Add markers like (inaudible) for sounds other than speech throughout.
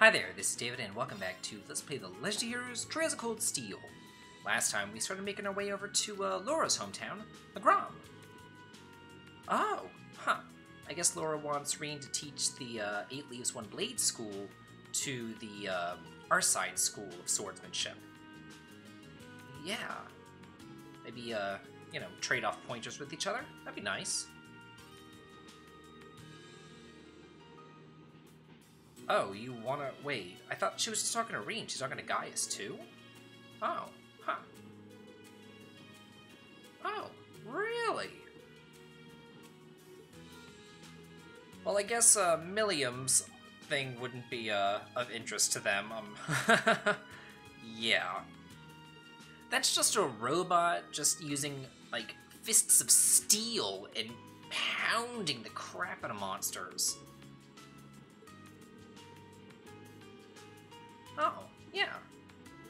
Hi there, this is David, and welcome back to Let's Play the Legend of Heroes Trails of Cold Steel. Last time, we started making our way over to uh, Laura's hometown, Legram. Oh, huh. I guess Laura wants Rean to teach the uh, Eight Leaves One Blade School to the uh, Arseid School of Swordsmanship. Yeah. Maybe, uh, you know, trade off pointers with each other? That'd be nice. Oh, you wanna... Wait, I thought she was just talking to Rean. She's talking to Gaius, too? Oh, huh. Oh, really? Well, I guess uh, Millium's thing wouldn't be uh, of interest to them. Um, (laughs) yeah. That's just a robot just using, like, fists of steel and pounding the crap out of monsters. Oh, yeah.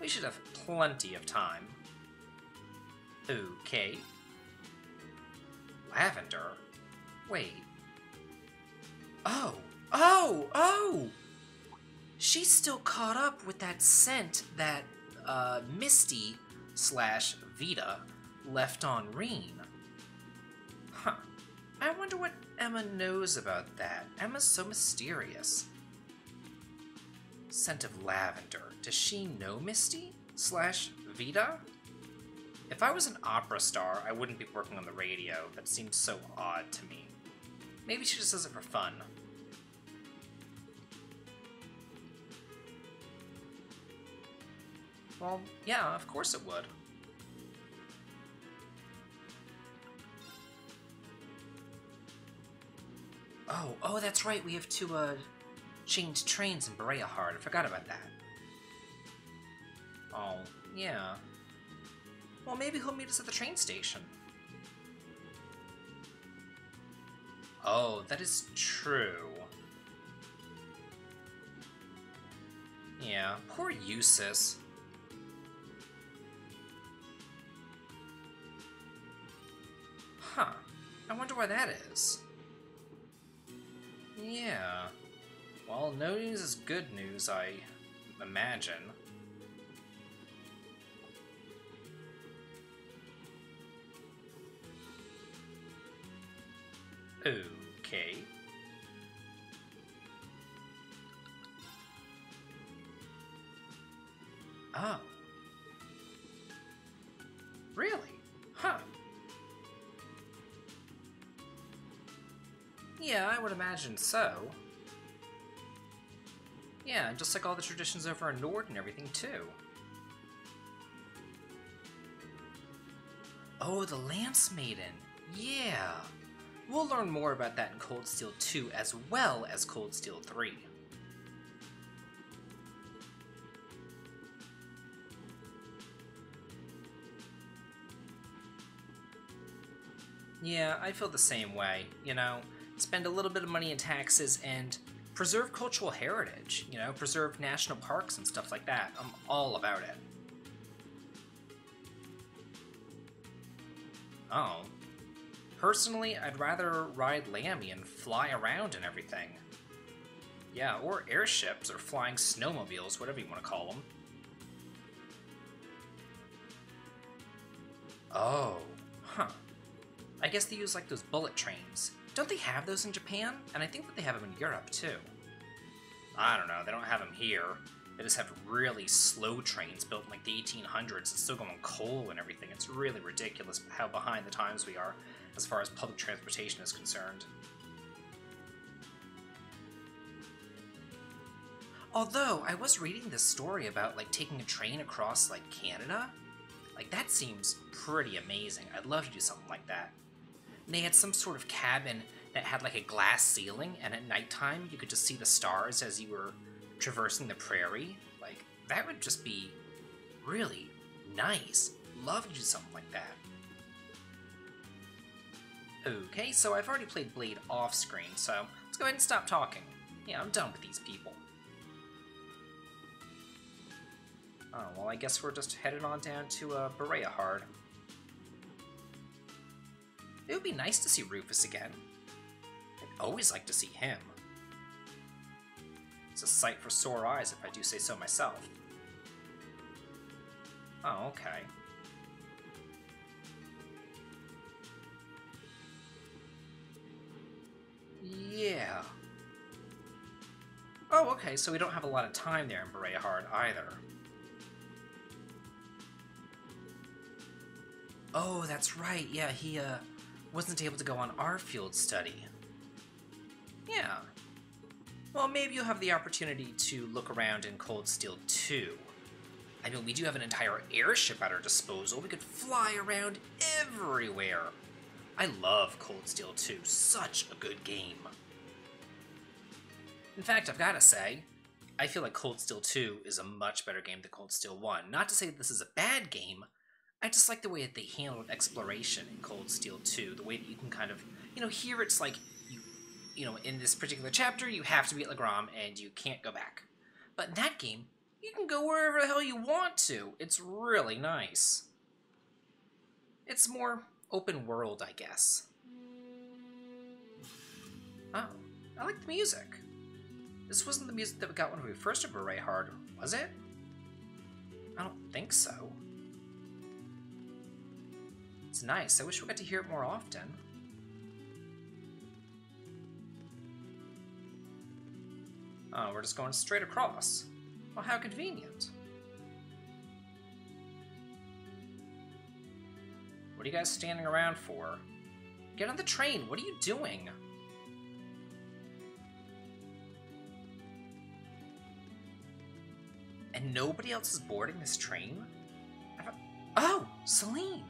We should have plenty of time. Okay. Lavender? Wait. Oh! Oh! Oh! She's still caught up with that scent that, uh, Misty slash Vita left on Rean. Huh. I wonder what Emma knows about that. Emma's so mysterious. Scent of lavender. Does she know Misty? Slash Vita? If I was an opera star, I wouldn't be working on the radio. That seems so odd to me. Maybe she just does it for fun. Well, yeah, of course it would. Oh, oh, that's right. We have to, uh, change trains in Bareahard. I forgot about that. Oh, yeah. Well, maybe he'll meet us at the train station. Oh, that is true. Yeah, poor Jusis. Huh. I wonder why that is. Yeah. Well, no news is good news, I imagine. Okay. Oh. Really? Huh. Yeah, I would imagine so. Yeah, just like all the traditions over in Nord and everything, too. Oh, the Lance Maiden. Yeah. We'll learn more about that in Cold Steel 2 as well as Cold Steel 3. Yeah, I feel the same way, you know? Spend a little bit of money in taxes and preserve cultural heritage, you know, preserve national parks and stuff like that. I'm all about it. Oh. Personally, I'd rather ride Lammy and fly around and everything. Yeah, or airships or flying snowmobiles, whatever you want to call them. Oh, guess they use like those bullet trains. Don't they have those in Japan? And I think that they have them in Europe too. I don't know, they don't have them here. They just have really slow trains built in like the 1800s and still going coal and everything. It's really ridiculous how behind the times we are as far as public transportation is concerned. Although, I was reading this story about like taking a train across like Canada. Like that seems pretty amazing. I'd love to do something like that. And they had some sort of cabin that had like a glass ceiling, and at nighttime you could just see the stars as you were traversing the prairie. Like, that would just be really nice. Love to do something like that. Okay, so I've already played Blade off screen, so let's go ahead and stop talking. Yeah, I'm done with these people. Oh, well, I guess we're just headed on down to uh, Bareahard. It would be nice to see Rufus again. I'd always like to see him. It's a sight for sore eyes, if I do say so myself. Oh, okay. Yeah. Oh, okay, so we don't have a lot of time there in Bareahard either. Oh, that's right. Yeah, he uh, wasn't able to go on our field study. Yeah. Well, maybe you'll have the opportunity to look around in Cold Steel 2. I mean, we do have an entire airship at our disposal. We could fly around everywhere. I love Cold Steel 2. Such a good game. In fact, I've got to say, I feel like Cold Steel 2 is a much better game than Cold Steel 1. Not to say that this is a bad game, I just like the way that they handled exploration in Cold Steel 2. The way that you can kind of, you know, here it's like, you, you know, in this particular chapter, you have to be at Legram and you can't go back. But in that game, you can go wherever the hell you want to. It's really nice. It's more open world, I guess. Oh, I like the music. This wasn't the music that we got when we first did Bareahard, was it? I don't think so. It's nice. I wish we got to hear it more often. Oh, we're just going straight across. Well, how convenient. What are you guys standing around for? Get on the train. What are you doing? And nobody else is boarding this train? Oh, Celine!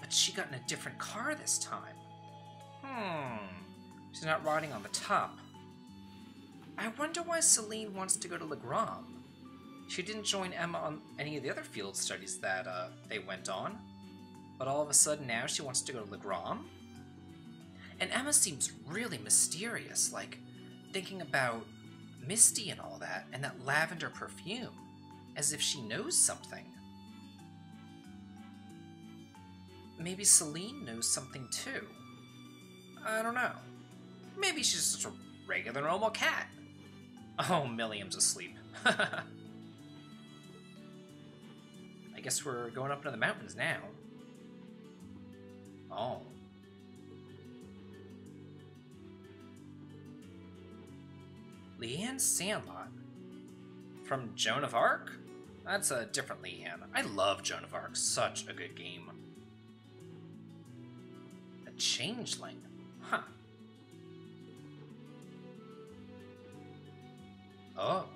But she got in a different car this time. Hmm. She's not riding on the top. I wonder why Celine wants to go to Legram. She didn't join Emma on any of the other field studies that uh, they went on. But all of a sudden now she wants to go to Legram? And Emma seems really mysterious, like thinking about Misty and all that, and that lavender perfume, as if she knows something. Maybe Celine knows something too. I don't know. Maybe she's just a regular normal cat. Oh, Millium's asleep. (laughs) I guess we're going up into the mountains now. Oh. Lianne Sandlot. From Joan of Arc? That's a different Leanne. I love Joan of Arc. Such a good game. Changeling? Huh. Oh.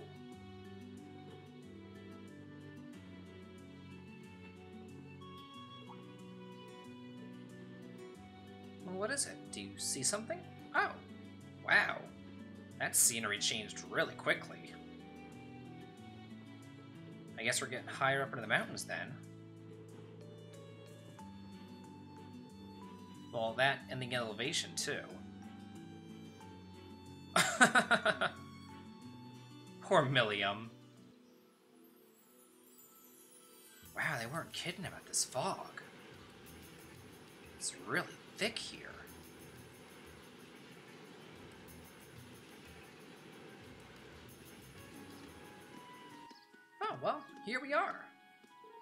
Well, what is it? Do you see something? Oh. Wow. That scenery changed really quickly. I guess we're getting higher up into the mountains then. Well, that and the elevation, too. (laughs) Poor Millium. Wow, they weren't kidding about this fog. It's really thick here. Oh, well, here we are.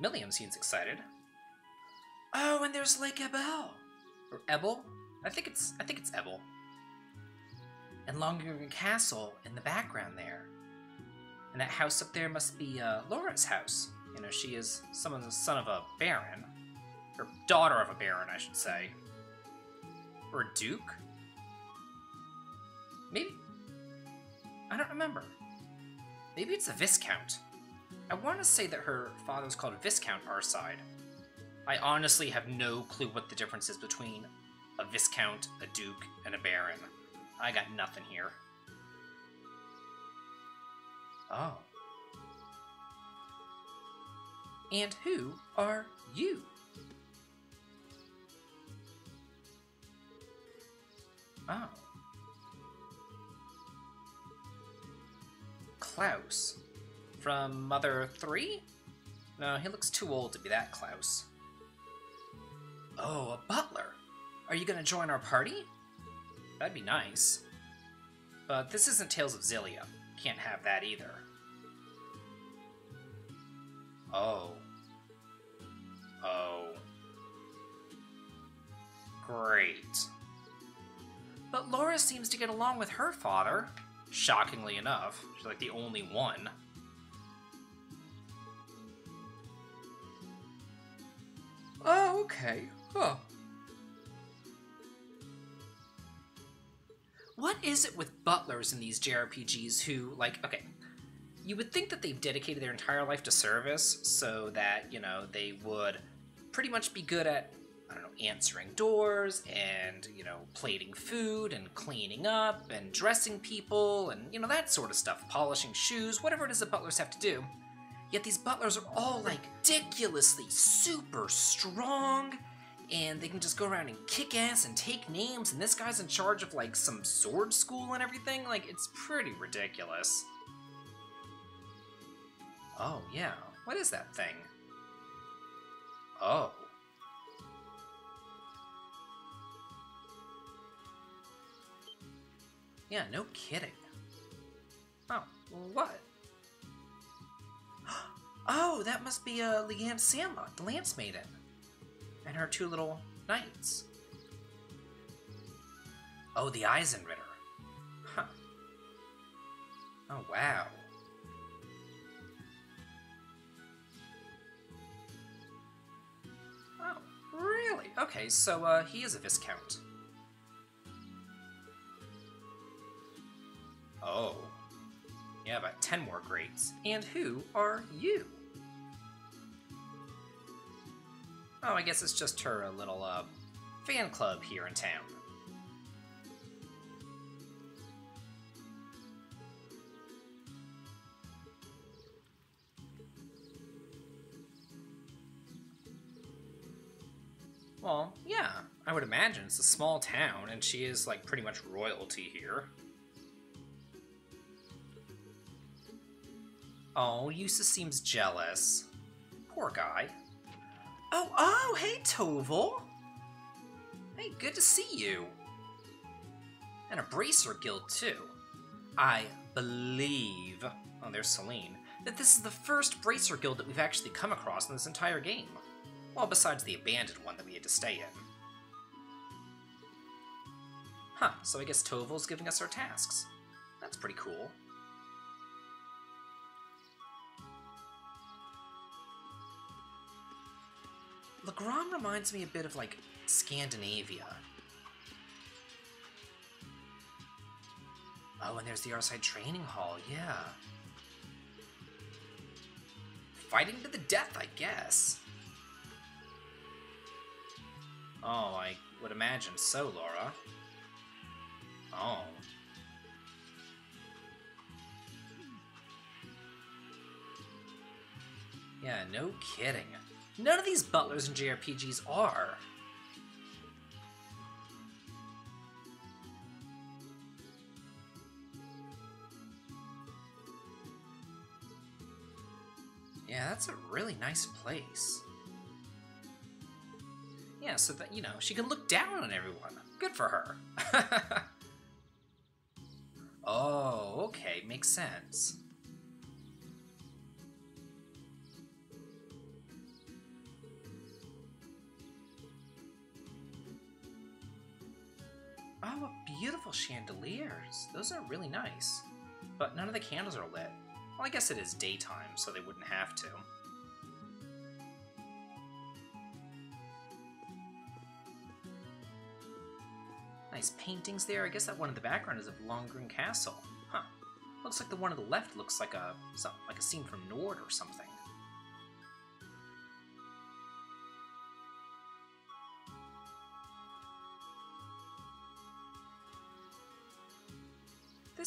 Millium seems excited. Oh, and there's Lake Ebel. Or Ebel? I think it's I think it's Ebel. And Lohengrin Castle in the background there. And that house up there must be uh, Laura's house. You know, she is someone's son of a baron. Or daughter of a baron, I should say. Or a duke? Maybe. I don't remember. Maybe it's a viscount. I want to say that her father was called Viscount Arseid. I honestly have no clue what the difference is between a Viscount, a Duke, and a Baron. I got nothing here. Oh. And who are you? Oh. Klaus. From Mother 3? No, he looks too old to be that Klaus. Oh, a butler. Are you gonna join our party? That'd be nice. But this isn't Tales of Xillia. Can't have that either. Oh. Oh. Great. But Laura seems to get along with her father. Shockingly enough. She's like the only one. Oh, okay. Huh. What is it with butlers in these JRPGs who, like, okay, you would think that they've dedicated their entire life to service so that, you know, they would pretty much be good at, I don't know, answering doors and, you know, plating food and cleaning up and dressing people and, you know, that sort of stuff, polishing shoes, whatever it is that butlers have to do. Yet these butlers are all like ridiculously super strong and they can just go around and kick ass and take names, and this guy's in charge of like some sword school and everything. Like, it's pretty ridiculous. Oh, yeah. What is that thing? Oh. Yeah, no kidding. Oh, what? (gasps) Oh, that must be uh, Lianne Sandlot, the Lance Maiden and her two little knights. Oh, the Eisenritter. Huh. Oh, wow. Oh, really? Okay, so uh, he is a Viscount. Oh. Yeah, about 10 more greats. And who are you? Oh, I guess it's just her little uh, fan club here in town. Well, yeah, I would imagine. It's a small town, and she is, like, pretty much royalty here. Oh, Yusa seems jealous. Poor guy. Oh, oh, hey, Toval. Hey, good to see you. And a Bracer Guild, too. I believe, oh, there's Celine, that this is the first Bracer Guild that we've actually come across in this entire game. Well, besides the abandoned one that we had to stay in. Huh, so I guess Toval's giving us our tasks. That's pretty cool. Legram reminds me a bit of, like, Scandinavia. Oh, and there's the Arseid Training Hall, yeah. Fighting to the death, I guess. Oh, I would imagine so, Laura. Oh. Yeah, no kidding. None of these butlers in JRPGs are. Yeah, that's a really nice place. Yeah, so that, you know, she can look down on everyone. Good for her. (laughs) oh, okay, makes sense. Oh, beautiful chandeliers. Those are really nice. But none of the candles are lit. Well, I guess it is daytime, so they wouldn't have to. Nice paintings there. I guess that one in the background is of Lohengrin Castle. Huh. Looks like the one on the left looks like a like a scene from Nord or something.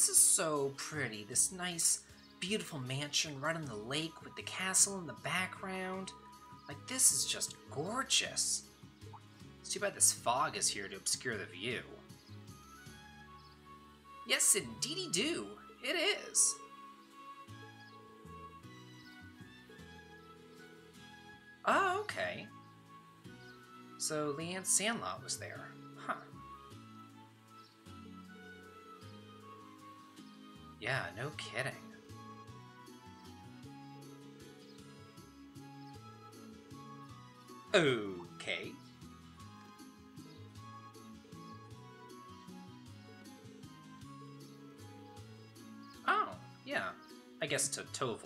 This is so pretty. This nice, beautiful mansion right on the lake with the castle in the background. Like, this is just gorgeous. It's too bad this fog is here to obscure the view. Yes, indeedy do. It is. Oh, okay. So Lianne Sandlot was there. Yeah, no kidding. Okay. Oh, yeah. I guess to Toval.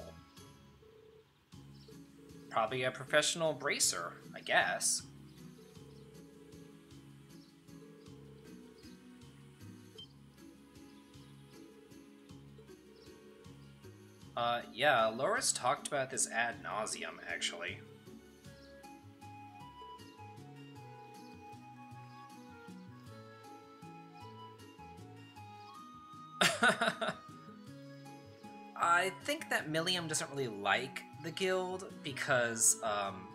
Probably a professional bracer, I guess. Uh, yeah, Laura's talked about this ad nauseum, actually. (laughs) I think that Millium doesn't really like the guild because um,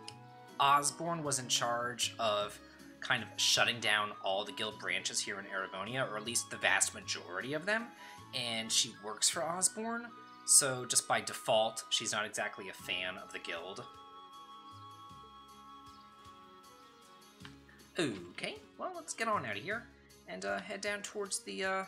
Osborne was in charge of kind of shutting down all the guild branches here in Erebonia, or at least the vast majority of them, and she works for Osborne, so just by default, she's not exactly a fan of the guild. Okay, well, let's get on out of here and uh, head down towards the, uh,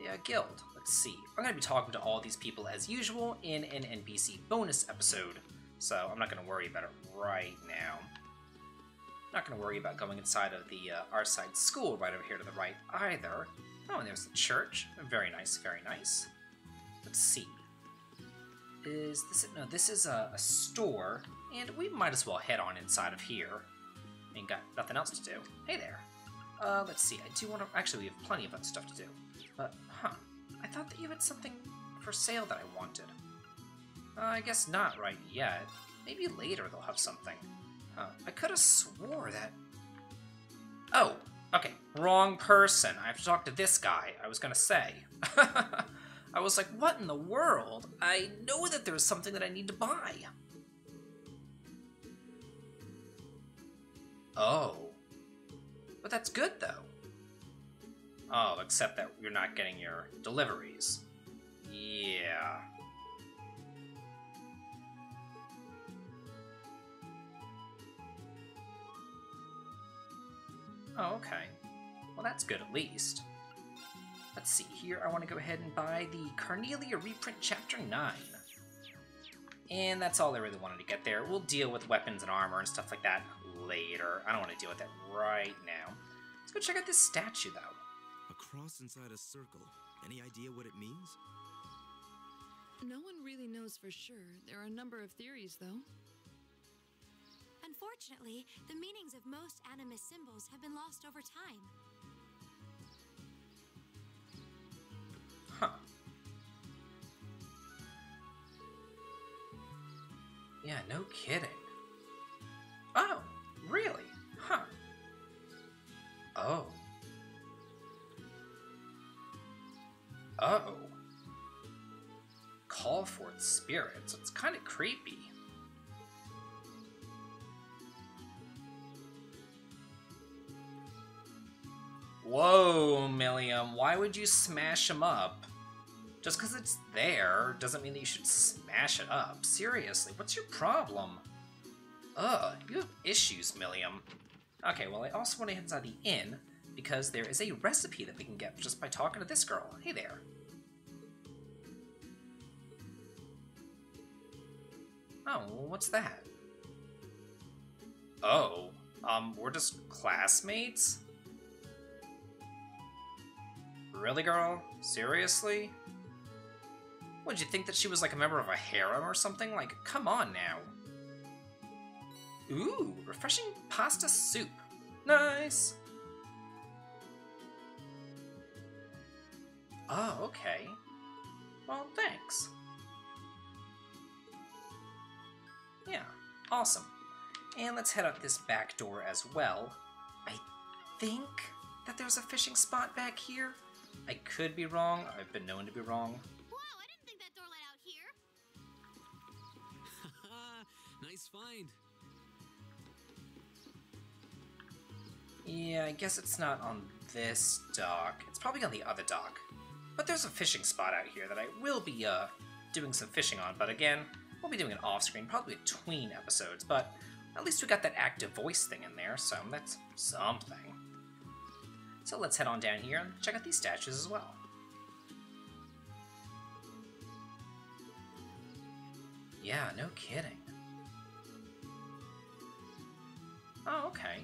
the uh, guild. Let's see. I'm going to be talking to all these people as usual in an NPC bonus episode, so I'm not going to worry about it right now. Not going to worry about going inside of the uh, our side school right over here to the right either. Oh, and there's the church. Very nice, very nice. See. Is this? No, this is a, a store, and we might as well head on inside of here. Ain't got nothing else to do. Hey there. Uh, let's see. I do want to. Actually, we have plenty of other stuff to do. But, huh. I thought that you had something for sale that I wanted. Uh, I guess not right yet. Maybe later they'll have something. Huh. I could have swore that. Oh, okay. Wrong person. I have to talk to this guy. I was gonna say. (laughs) I was like, what in the world? I know that there's something that I need to buy. Oh. But that's good, though. Oh, except that you're not getting your deliveries. Yeah. Oh, okay. Well, that's good at least. Let's see here. I want to go ahead and buy the Carnelia reprint Chapter 9. And that's all I really wanted to get there. We'll deal with weapons and armor and stuff like that later. I don't want to deal with that right now. Let's go check out this statue, though. A cross inside a circle. Any idea what it means? No one really knows for sure. There are a number of theories, though. Unfortunately, the meanings of most animus symbols have been lost over time. Yeah, no kidding. Oh, really? Huh. Oh. Oh. Call forth spirits. It's kind of creepy. Whoa, Millium, why would you smash him up? Just because it's there doesn't mean that you should smash it up. Seriously, what's your problem? Ugh, you have issues, Millium. Okay, well, I also want to head inside the inn because there is a recipe that we can get just by talking to this girl. Hey there. Oh, what's that? Oh, um, we're just classmates? Really, girl? Seriously? Would you think that she was like a member of a harem or something? Like, come on now. Ooh, refreshing pasta soup. Nice. Oh, okay. Well, thanks. Yeah, awesome. And let's head out this back door as well. I think that there's a fishing spot back here. I could be wrong. I've been known to be wrong. find? Yeah, I guess it's not on this dock. It's probably on the other dock. But there's a fishing spot out here that I will be uh, doing some fishing on, but again, we'll be doing it off-screen, probably between episodes, but at least we got that active voice thing in there, so that's something. So let's head on down here and check out these statues as well. Yeah, no kidding. Oh, okay.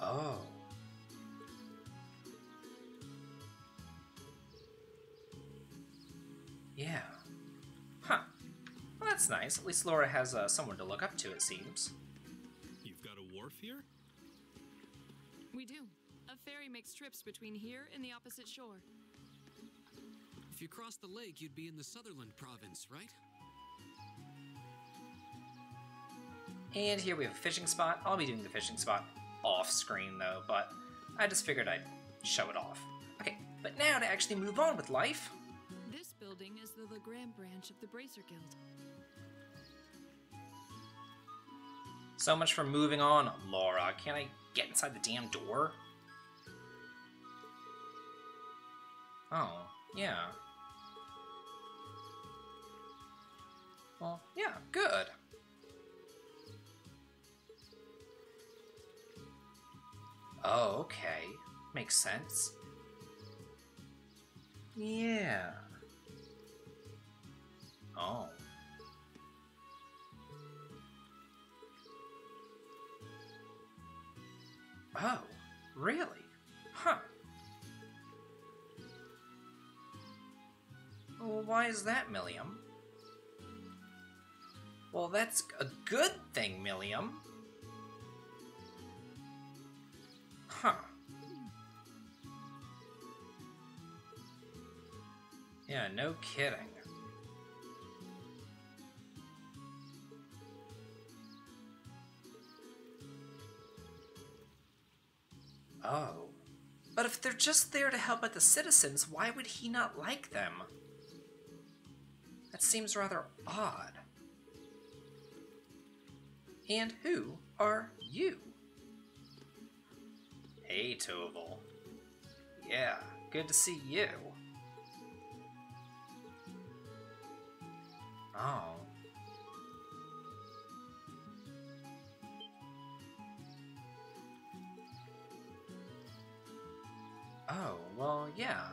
Oh. Yeah. Huh. Well, that's nice. At least Laura has uh, someone to look up to, it seems. You've got a wharf here? We do. A ferry makes trips between here and the opposite shore. If you crossed the lake, you'd be in the Sutherland province, right? And here we have a fishing spot. I'll be doing the fishing spot off screen though, but I just figured I'd show it off. Okay, but now to actually move on with life. This building is the Legram branch of the Bracer Guild. So much for moving on, Laura. Can't I get inside the damn door? Oh, yeah. Well, yeah, good. Oh, okay. Makes sense. Yeah. Oh. Oh, really? Huh. Well, why is that, Millium? Well, that's a good thing, Millium. No kidding. Oh. But if they're just there to help out the citizens, why would he not like them? That seems rather odd. And who are you? Hey, Toval. Yeah, good to see you. Oh. Oh, well, yeah.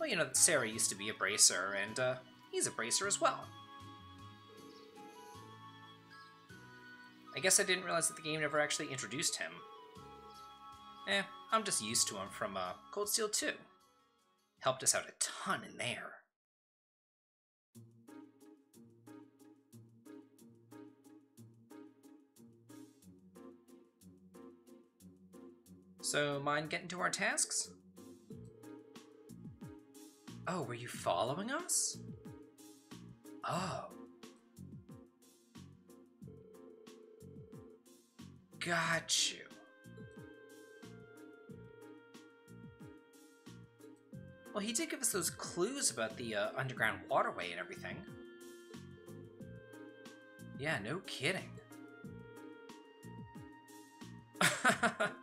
Well, you know, Sarah used to be a bracer, and, uh, he's a bracer as well. I guess I didn't realize that the game never actually introduced him. Eh, I'm just used to him from, uh, Cold Steel 2. Helped us out a ton in there. So, mind getting to our tasks? Oh, were you following us? Oh. Got you. Well, he did give us those clues about the uh, underground waterway and everything. Yeah, no kidding. (laughs)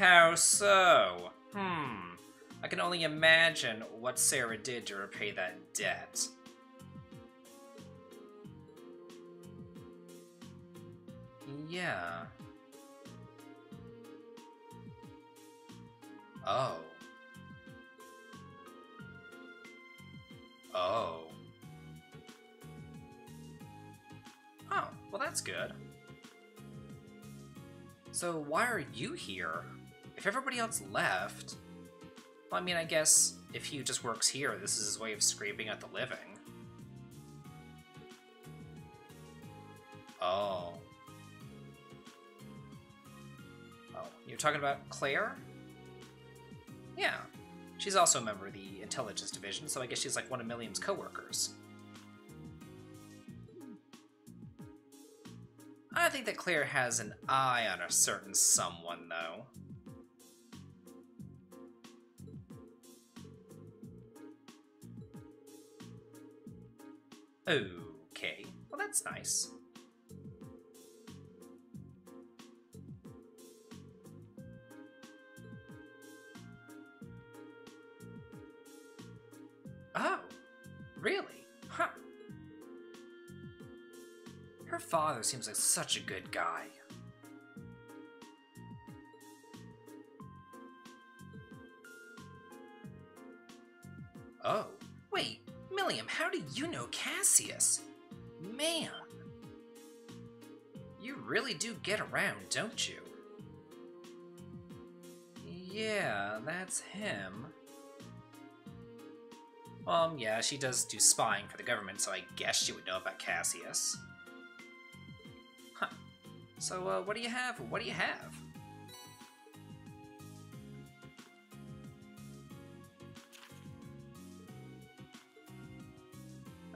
How so? Hmm. I can only imagine what Sarah did to repay that debt. Yeah. Oh. Oh. Oh, well that's good. So why are you here? If everybody else left... Well, I mean, I guess if he just works here, this is his way of scraping at the living. Oh. Oh, you're talking about Claire? Yeah. She's also a member of the Intelligence Division, so I guess she's like one of Millium's coworkers. I think that Claire has an eye on a certain someone, though. Okay, well that's nice. Oh, really? Huh. Her father seems like such a good guy. Man. You really do get around, don't you? Yeah, that's him. Um, yeah, she does do spying for the government, so I guess she would know about Cassius. Huh. So, uh, what do you have? What do you have?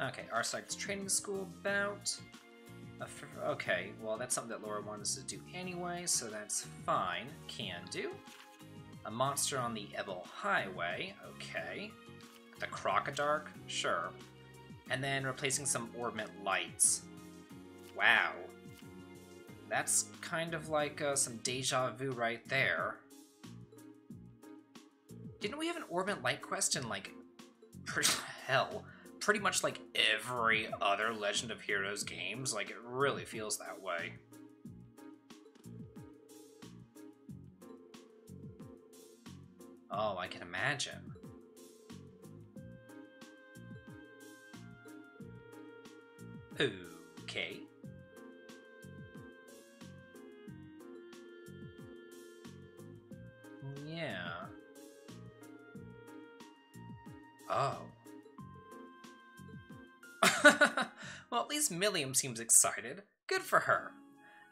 Okay, Arseid's training school bout. Okay, well, that's something that Laura wants to do anyway, so that's fine. Can do. A monster on the Ebel Highway. Okay. The Crocodark? Sure. And then replacing some Orbment lights. Wow. That's kind of like uh, some deja vu right there. Didn't we have an Orbment light quest in, like, (laughs) hell, pretty much like every other Legend of Heroes games? Like, it really feels that way. Oh, I can imagine. Okay. Yeah. Oh. (laughs) well, at least Millium seems excited. Good for her.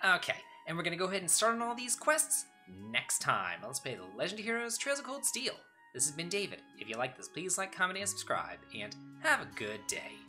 Okay, and we're gonna go ahead and start on all these quests next time. Let's play the Legend of Heroes Trails of Cold Steel. This has been David. If you like this, please like, comment, and subscribe, and have a good day.